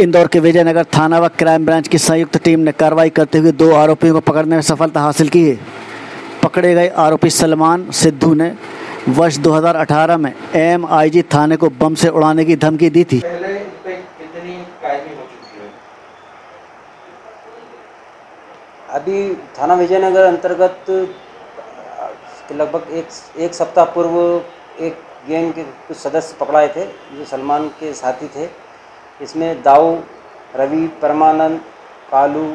इंदौर के विजयनगर थाना व क्राइम ब्रांच की संयुक्त टीम ने कार्रवाई करते हुए दो आरोपियों को पकड़ने में सफलता हासिल की है। पकड़े गए आरोपी सलमान सिद्धू ने वर्ष 2018 में एमआईजी थाने को बम से उड़ाने की धमकी दी थी। हो है? अभी थाना विजयनगर अंतर्गत लगभग एक एक सप्ताह पूर्व एक गैंग के कुछ सदस्य पकड़ाए थे जो सलमान के साथी थे। इसमें दाऊ, रवि, परमानंद, कालू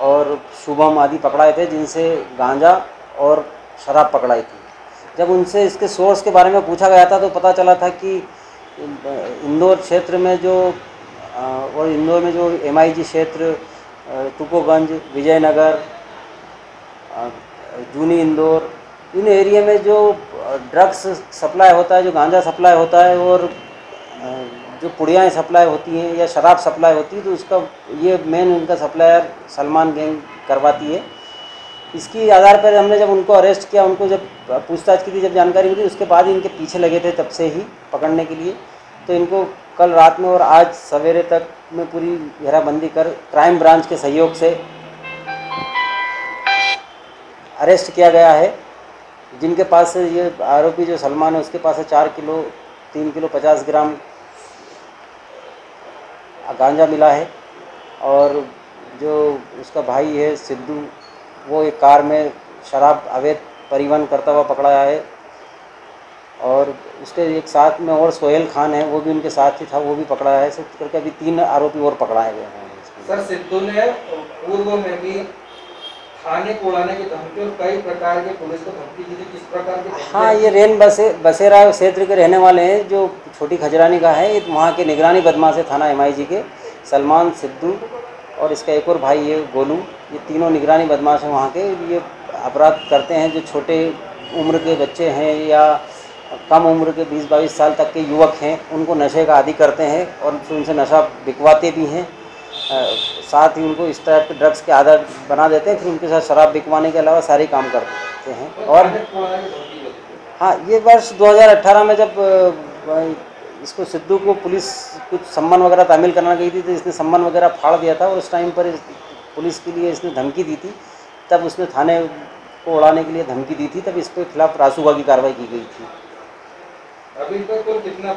और शुभम आदि पकड़ाए थे, जिनसे गांजा और शराब पकड़ाई थी। जब उनसे इसके सोर्स के बारे में पूछा गया था तो पता चला था कि इंदौर क्षेत्र में जो और इंदौर में जो एमआईजी क्षेत्र तुकोगंज विजयनगर जूनी इंदौर, इन एरिया में जो ड्रग्स सप्लाई होता है, जो गांजा सप्लाई होता है, और जो पुड़ियाएँ सप्लाई होती हैं या शराब सप्लाई होती है तो उसका ये मेन उनका सप्लायर सलमान गैंग करवाती है। इसकी आधार पर हमने जब उनको अरेस्ट किया, उनको जब पूछताछ की थी, जब जानकारी मिली, उसके बाद इनके पीछे लगे थे तब से ही पकड़ने के लिए। तो इनको कल रात में और आज सवेरे तक में पूरी घेराबंदी कर क्राइम ब्रांच के सहयोग से अरेस्ट किया गया है। जिनके पास से ये आरोपी जो सलमान है, उसके पास से चार किलो, तीन किलो पचास ग्राम गांजा मिला है और जो उसका भाई है सिद्धू वो एक कार में शराब अवैध परिवहन करता हुआ पकड़ाया है और उसके एक साथ में और सोहेल खान है वो भी उनके साथ ही था वो भी पकड़ा है। सब करके अभी तीन आरोपी और पकड़ाए गए हैं सर सिद्धू ने पूर्व में भी थाने को उड़ाने की धमकी और कई प्रकार के पुलिस को धमकी दी थी। किस प्रकार की हाँ ये रेन बसे बसेरा क्षेत्र के रहने वाले हैं जो छोटी खजरानी का है, ये वहाँ के निगरानी बदमाश है थाना एमआईजी के, सलमान, सिद्धू और इसका एक और भाई है, गोलू। ये तीनों निगरानी बदमाश हैं वहाँ के। ये अपराध करते हैं जो छोटे उम्र के बच्चे हैं या कम उम्र के 20-22 साल तक के युवक हैं, उनको नशे का आदि करते हैं और उनसे नशा बिकवाते भी हैं। साथ ही उनको इस टाइप के ड्रग्स के आदत बना देते हैं, फिर उनके साथ शराब बिकवाने के अलावा सारे काम करते हैं। और हाँ ये वर्ष 2018 में जब इसको सिद्धू को पुलिस कुछ सम्मान वगैरह तामील करना गई थी तो इसने सम्मान वगैरह फाड़ दिया था और उस टाइम पर पुलिस के लिए इसने धमकी दी थी। तब उसने थाने को उड़ाने के लिए धमकी दी थी तब इसके खिलाफ रासुका की कार्रवाई की गई थी। अभी तक कुल कितना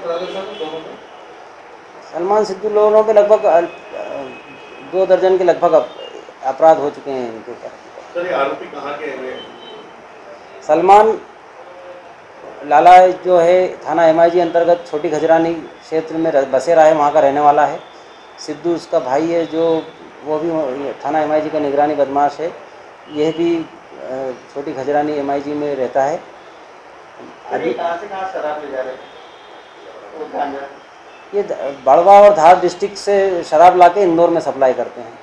सलमान सिद्धू लोगों पे लगभग दो दर्जन के लगभग अपराध हो चुके हैं इनके ऊपर। के सलमान लाला जो है थाना एमआईजी अंतर्गत छोटी खजरानी क्षेत्र में रह- बसेरा है वहाँ का रहने वाला है। सिद्धू उसका भाई है जो वो भी थाना एमआईजी का निगरानी बदमाश है। यह भी छोटी खजरानी एमआईजी में रहता है। अभी कहाँ से कहाँ शराब ले जा रहे हैं? ये बड़वा और धार डिस्ट्रिक्ट से शराब लाके इंदौर में सप्लाई करते हैं।